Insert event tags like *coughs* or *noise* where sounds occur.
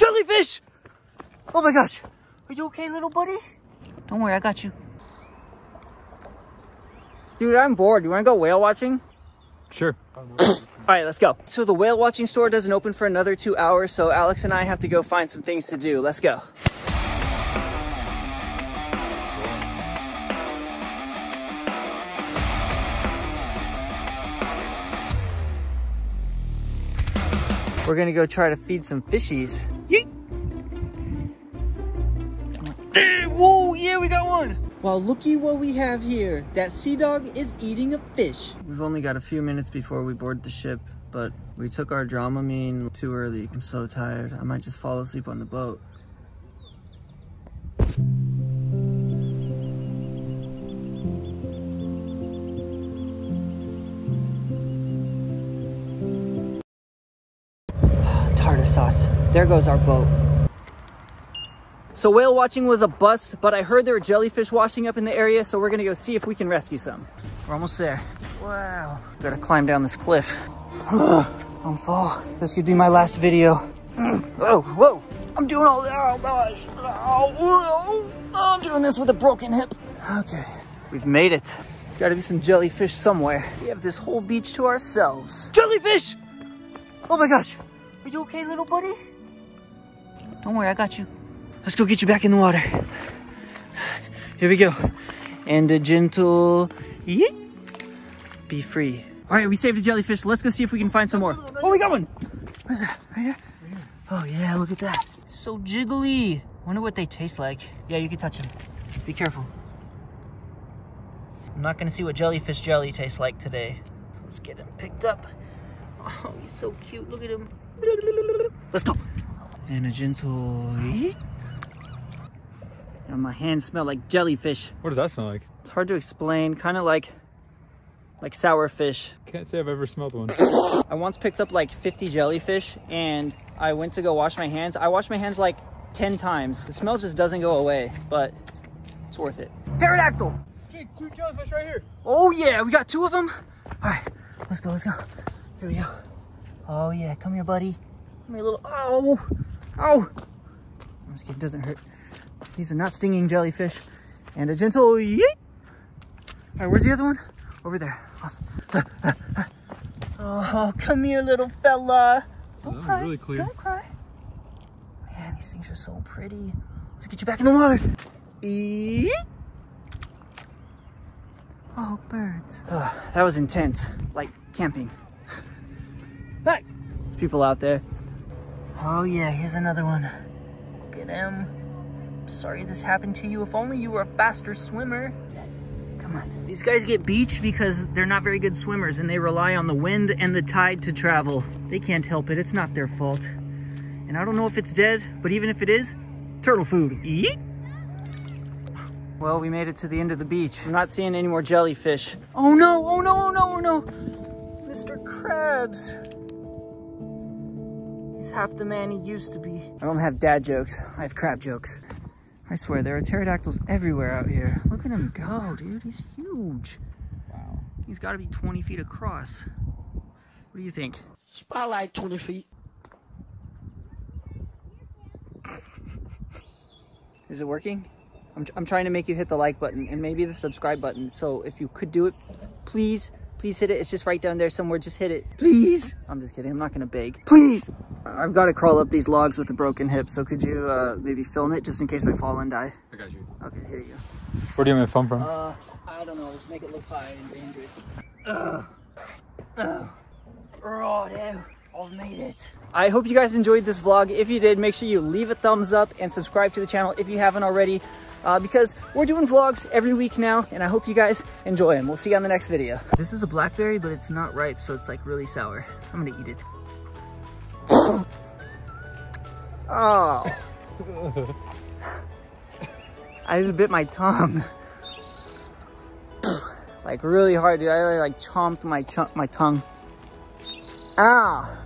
Jellyfish! Oh my gosh. Are you okay, little buddy? Don't worry, I got you. Dude, I'm bored. You wanna go whale watching? Sure. All right, let's go. So the whale watching store doesn't open for another two hours, so Alex and I have to go find some things to do. Let's go. We're gonna go try to feed some fishies. Whoa, yeah, we got one! Well, looky what we have here. That sea dog is eating a fish. We've only got a few minutes before we board the ship, but we took our Dramamine too early. I'm so tired. I might just fall asleep on the boat. Tartar sauce. There goes our boat. So whale watching was a bust, but I heard there were jellyfish washing up in the area, so we're gonna go see if we can rescue some. We're almost there. Wow. Gotta climb down this cliff. *sighs* Don't fall. This could be my last video. *clears throat* Oh, whoa. I'm doing all that. Oh gosh. Oh, oh, I'm doing this with a broken hip. Okay. We've made it. There's gotta be some jellyfish somewhere. We have this whole beach to ourselves. Jellyfish! Oh my gosh. Are you okay, little buddy? Don't worry, I got you. Let's go get you back in the water. Here we go. And a gentle yeet. Be free. All right, we saved the jellyfish. Let's go see if we can find some more. Oh, we got one. Where's that? Right here? Oh yeah, look at that. So jiggly. Wonder what they taste like. Yeah, you can touch them. Be careful. I'm not gonna see what jellyfish jelly tastes like today. So let's get him picked up. Oh, he's so cute. Look at him. Let's go. And a gentle yeet. And my hands smell like jellyfish. What does that smell like? It's hard to explain. Kind of like, like sour fish. Can't say I've ever smelled one. I once picked up like 50 jellyfish and I went to go wash my hands. I washed my hands like 10 times. The smell just doesn't go away, but it's worth it. Pterodactyl. Jake, two jellyfish right here. Oh yeah, we got two of them. All right, let's go, let's go. Here we go. Oh yeah, come here, buddy. Come here, little, oh, oh. I'm just kidding, it doesn't hurt. These are not stinging jellyfish. And a gentle yeet. All right, where's the other one? Over there, awesome. *laughs* Oh, come here, little fella. Don't that was cry, really clear. don't cry. Man, these things are so pretty. Let's get you back in the water. Eat. Oh, birds. That was intense, like camping. Back. There's people out there. Oh yeah, here's another one. Look at him. Sorry this happened to you. If only you were a faster swimmer. Come on. These guys get beached because they're not very good swimmers and they rely on the wind and the tide to travel. They can't help it. It's not their fault. And I don't know if it's dead, but even if it is, turtle food. Yeet. Well, we made it to the end of the beach. I'm not seeing any more jellyfish. Oh no, oh no, oh no, oh no. Mr. Krabs. He's half the man he used to be. I don't have dad jokes. I have crab jokes. I swear, there are pterodactyls everywhere out here. Look at him go, dude. He's huge. Wow. He's got to be 20 feet across. What do you think? Spotlight 20 feet. Is it working? I'm, I'm trying to make you hit the like button and maybe the subscribe button. So if you could do it, please, please hit it. It's just right down there somewhere. Just hit it. Please. I'm just kidding. I'm not going to beg. Please. I've got to crawl up these logs with a broken hip. So could you uh, maybe film it just in case I fall and die? I got you. Okay, here you go. Where do you want me to film from? Uh, I don't know. Just make it look high and dangerous. Ugh. Ugh. Oh, no. I've made it. I hope you guys enjoyed this vlog. If you did, make sure you leave a thumbs up and subscribe to the channel if you haven't already. Uh, because we're doing vlogs every week now, and I hope you guys enjoy them. We'll see you on the next video. This is a blackberry, but it's not ripe, so it's like really sour. I'm gonna eat it. *coughs* oh. I just bit my tongue. like really hard, dude. I like chomped my my tongue. Ah.